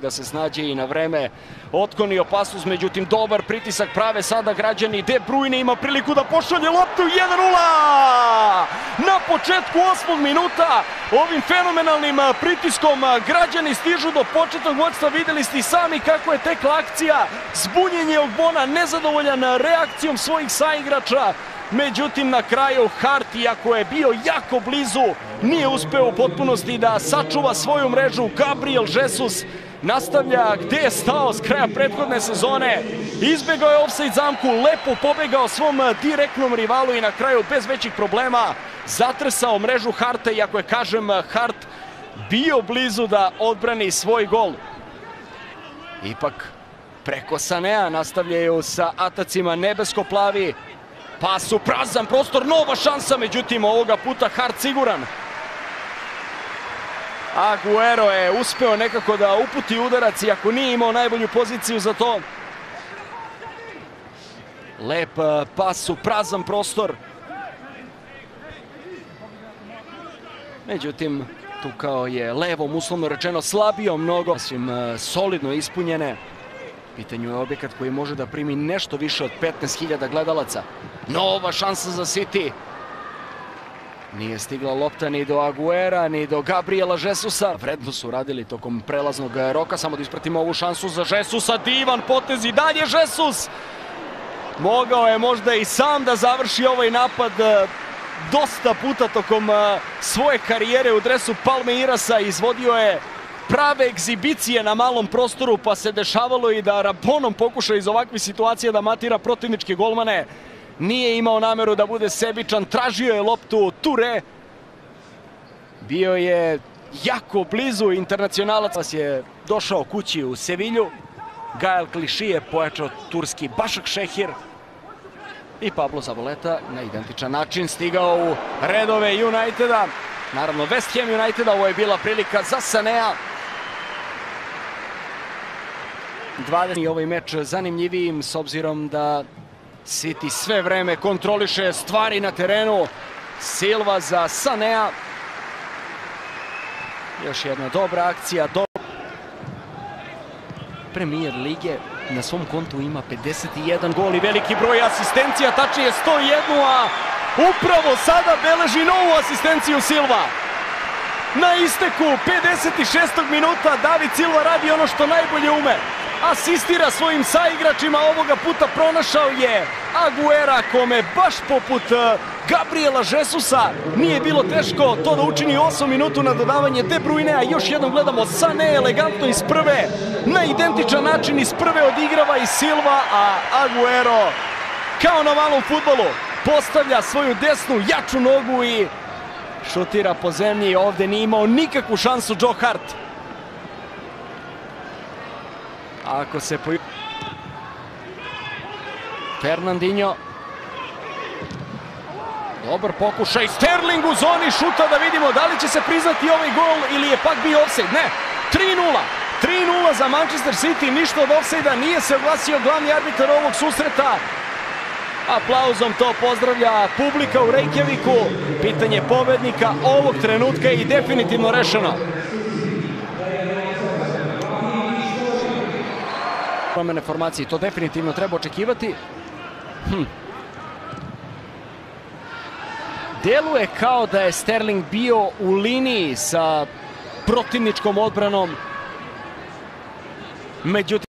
da se snađe i na vreme otkloni opasnost, međutim dobar pritisak prave sada građani. De Bruyne ima priliku da pošalje loptu 1-0! Na početku osmog minuta ovim fenomenalnim pritiskom građani stižu do početnog vodstva. Videli ste i sami kako je tekla akcija. Zbunjenje Ogbona nezadovoljan reakcijom svojih saigrača. Međutim, na kraju Hart, iako je bio jako blizu, nije uspeo u potpunosti da sačuva svoju mrežu. Gabriel Jesus nastavlja gde je stao s kraja prethodne sezone. Izbegao je offside zamku, lepo pobegao svom direktnom rivalu i na kraju bez većih problema zatresao mrežu Harta, iako je, kažem, Hart bio blizu da odbrani svoj gol. Ipak preko Sanea nastavljaju sa atacima nebesko-plavi. Pas u prazan prostor, nova šansa, međutim ovoga puta Hart siguran. Aguero je uspeo nekako da uputi udarac, iako nije imao najbolju poziciju za to. Lep pas u prazan prostor. Međutim, tu kao je levom, uslovno rečeno, slabio mnogo. Svim solidno ispunjene. Pitanju je objekat koji može da primi nešto više od 15.000 gledalaca. Nova šansa za City. Nije stigla lopta ni do Aguera, ni do Gabriela Žesusa. Vredno su radili tokom prelaznog roka. Samo da ispratimo ovu šansu za Žesusa. Divan potez i dalje Žesus. Mogao je možda i sam da završi ovaj napad dosta puta tokom svoje karijere u dresu Palmeirasa. Izvodio je prave egzibicije na malom prostoru, pa se dešavalo i da Rabonom pokuša iz ovakvih situacija da matira protivničke golmane. Nije imao nameru da bude sebičan, tražio je loptu Ture. Bio je jako blizu internacionalac. je došao kući u Sevilju. Gael Kliši je pojačao turski Bašak Šehir. I Pablo Zaboleta na identičan način stigao u redove Uniteda. Naravno West Ham Uniteda, ovo je bila prilika za Sanea. 20. ovaj meč zanimljivijim s obzirom da City sve vreme kontroliše stvari na terenu. Silva za Sanea. Još jedna dobra akcija. Do... Premier Lige na svom kontu ima 51 gol i veliki broj asistencija, tačnije 101, a upravo sada beleži novu asistenciju Silva. Na isteku 56. minuta David Silva radi ono što najbolje ume asistira svojim saigračima, ovoga puta pronašao je Aguera kome baš poput Gabriela Žesusa nije bilo teško to da učini 8 minutu na dodavanje De Bruyne, a još jednom gledamo Sané elegantno iz prve, na identičan način iz prve odigrava i Silva, a Aguero kao na malom futbolu postavlja svoju desnu jaču nogu i šutira po zemlji. Ovde nije imao nikakvu šansu Joe Hart. Ako se poju... Fernandinho. Dobar pokušaj. Sterling u zoni šuta da vidimo da li će se priznati ovaj gol ili je pak bio offside. Ne, 3-0. 3-0 za Manchester City. Ništa od offside-a. Nije se oglasio glavni arbitar ovog susreta. Aplauzom to pozdravlja publika u Reykjaviku. Pitanje pobednika ovog trenutka je i definitivno rešeno. Promene formacije. To definitivno treba očekivati. Hm. Deluje kao da je Sterling bio u liniji sa protivničkom odbranom. Međutim,